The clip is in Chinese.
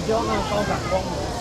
底胶呢稍感光泽